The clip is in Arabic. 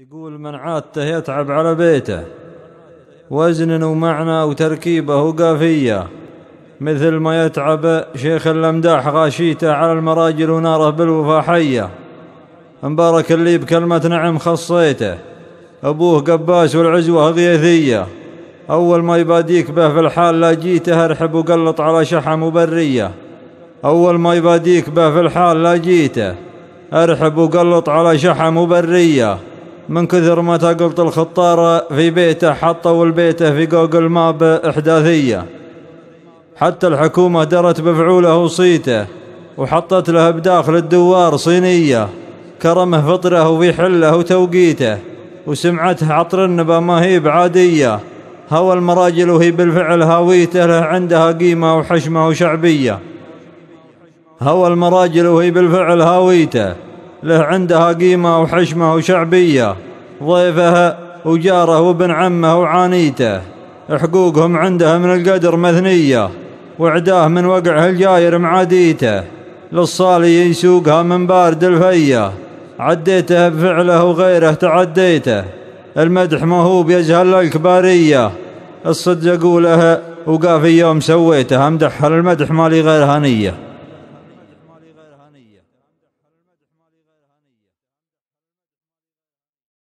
يقول من عادته يتعب على بيته. وزن ومعنى وتركيبه وقافية. مثل ما يتعب شيخ الأمداح غاشيته على المراجل وناره بالوفا حية. مبارك اللي بكلمة نعم خصيته. أبوه قباس والعزوة غيثية. أول ما يباديك به في الحال لا جيته أرحب وقلط على شحم وبرية. أول ما يباديك به في الحال لا جيته أرحب وقلط على شحم وبرية. من كثر ما تقلط الخطارة في بيته حطوا البيته في جوجل ماب إحداثية. حتى الحكومة درت بفعوله وصيته وحطت له بداخل الدوار صينية. كرمه فطره وفي حله وتوقيته وسمعته عطر النبا ما هي بعادية. هوى المراجل وهي بالفعل هاويته له عندها قيمة وحشمة وشعبية. هوى المراجل وهي بالفعل هاويته. له عندها قيمة وحشمة وشعبية ضيفها وجاره وابن عمه وعانيته. حقوقهم عنده من القدر مثنية وعداه من وقعه الجاير معاديته للصالي يسوقها من بارد الفية. عديته بفعله وغيره تعديته. المدح ما هو بيجهل الكبارية. الصدق أقوله وقافي يوم سويته أمدح المدح مالي غير هنية.